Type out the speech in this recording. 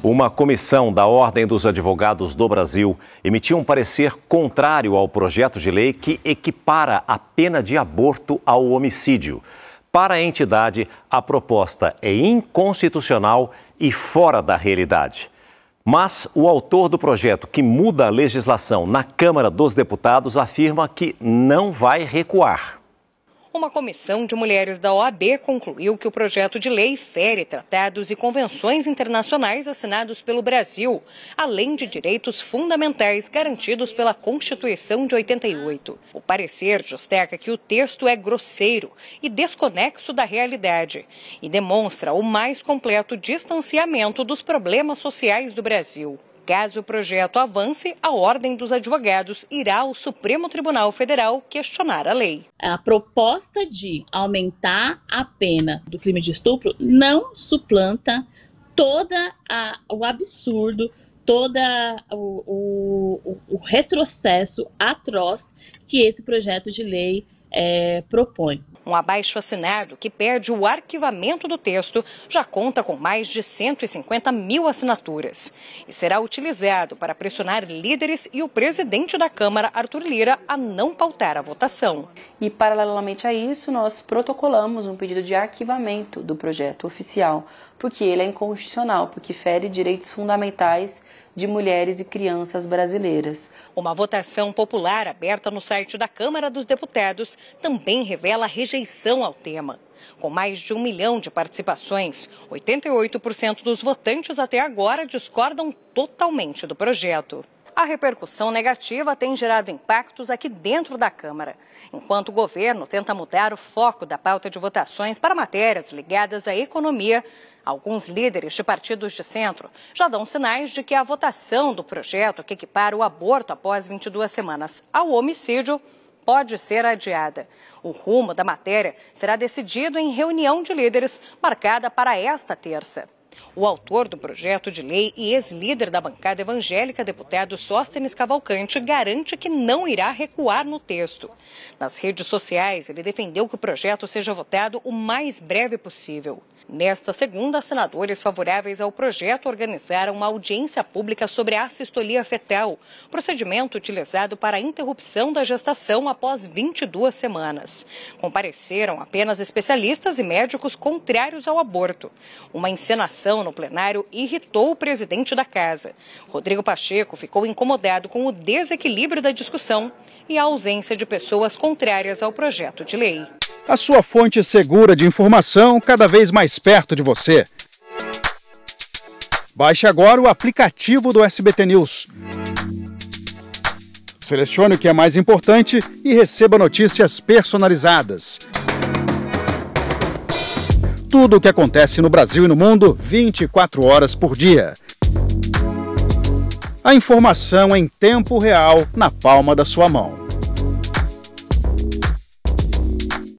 Uma comissão da Ordem dos Advogados do Brasil emitiu um parecer contrário ao projeto de lei que equipara a pena de aborto ao homicídio. Para a entidade, a proposta é inconstitucional e fora da realidade. Mas o autor do projeto, que muda a legislação na Câmara dos Deputados, afirma que não vai recuar. Uma comissão de mulheres da OAB concluiu que o projeto de lei fere tratados e convenções internacionais assinados pelo Brasil, além de direitos fundamentais garantidos pela Constituição de 88. O parecer destaca que o texto é grosseiro e desconexo da realidade e demonstra o mais completo distanciamento dos problemas sociais do Brasil. Caso o projeto avance, a Ordem dos Advogados irá ao Supremo Tribunal Federal questionar a lei. A proposta de aumentar a pena do crime de estupro não suplanta toda a, o absurdo, todo o, o, o, retrocesso atroz que esse projeto de lei é, propõe. Um abaixo assinado que perde o arquivamento do texto já conta com mais de 150 mil assinaturas e será utilizado para pressionar líderes e o presidente da Câmara, Arthur Lira, a não pautar a votação. E, paralelamente a isso, nós protocolamos um pedido de arquivamento do projeto oficial, porque ele é inconstitucional, porque fere direitos fundamentais de mulheres e crianças brasileiras. Uma votação popular aberta no site da Câmara dos Deputados também revela rejeição ao tema. Com mais de um milhão de participações, 88% dos votantes até agora discordam totalmente do projeto. A repercussão negativa tem gerado impactos aqui dentro da Câmara, enquanto o governo tenta mudar o foco da pauta de votações para matérias ligadas à economia. Alguns líderes de partidos de centro já dão sinais de que a votação do projeto que equipara o aborto após 22 semanas ao homicídio pode ser adiada. O rumo da matéria será decidido em reunião de líderes marcada para esta terça. O autor do projeto de lei e ex-líder da bancada evangélica, deputado Sóstenes Cavalcante, garante que não irá recuar no texto. Nas redes sociais, ele defendeu que o projeto seja votado o mais breve possível. Nesta segunda, senadores favoráveis ao projeto organizaram uma audiência pública sobre a assistolia fetal, procedimento utilizado para a interrupção da gestação após 22 semanas. Compareceram apenas especialistas e médicos contrários ao aborto. Uma encenação no plenário irritou o presidente da casa. Rodrigo Pacheco ficou incomodado com o desequilíbrio da discussão e a ausência de pessoas contrárias ao projeto de lei a sua fonte segura de informação cada vez mais perto de você. Baixe agora o aplicativo do SBT News. Selecione o que é mais importante e receba notícias personalizadas. Tudo o que acontece no Brasil e no mundo 24 horas por dia. A informação em tempo real na palma da sua mão.